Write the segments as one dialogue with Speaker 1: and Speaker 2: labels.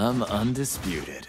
Speaker 1: I'm undisputed.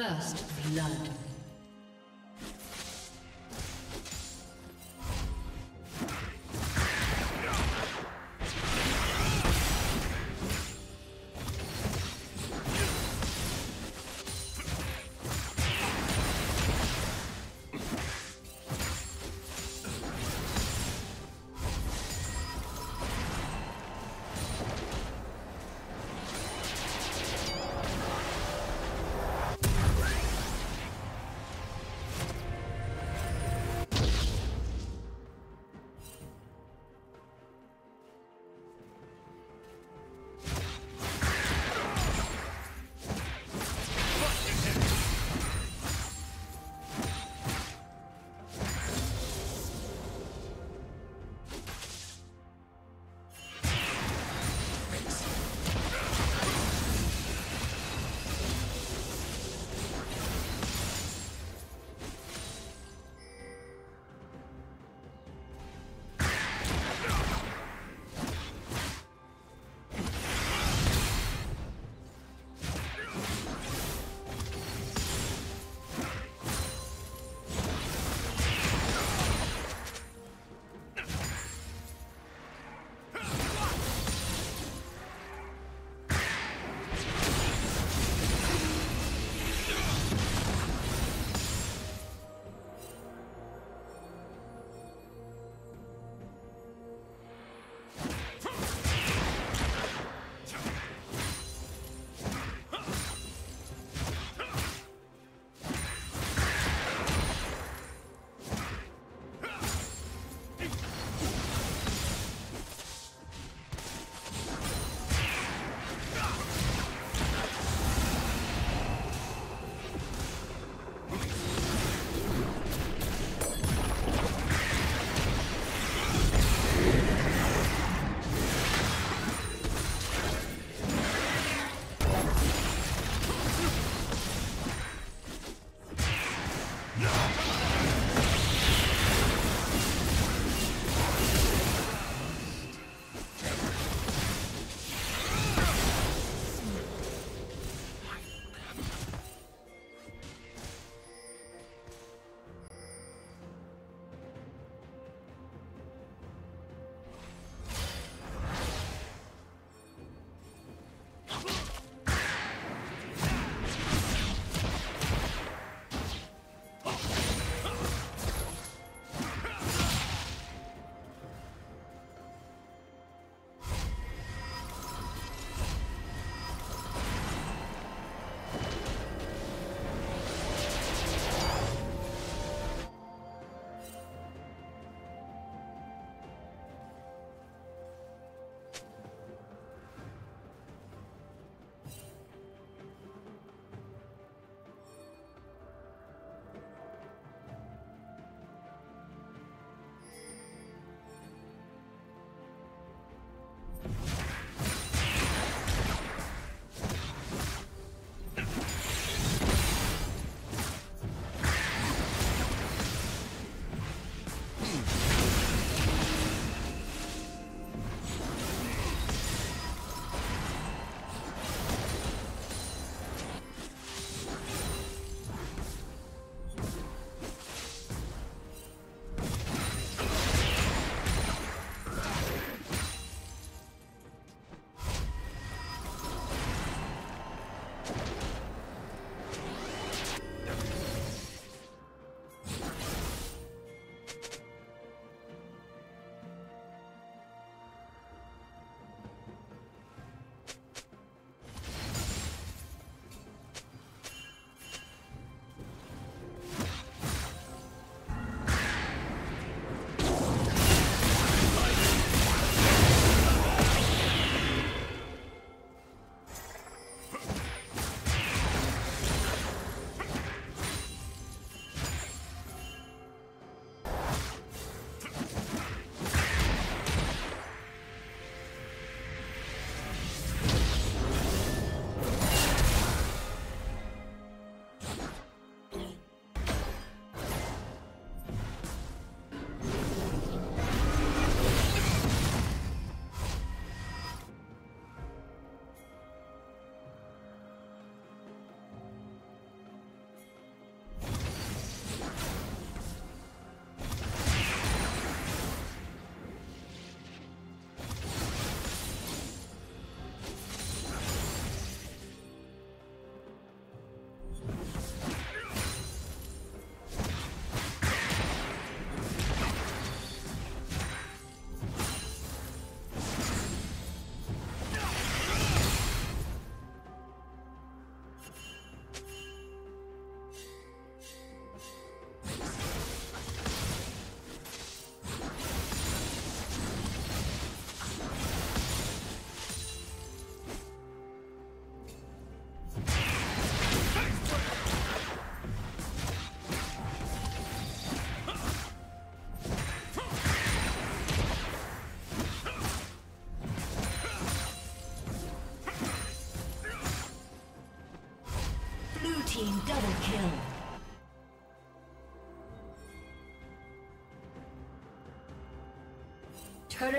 Speaker 2: First blood.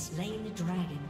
Speaker 2: Slain the dragon.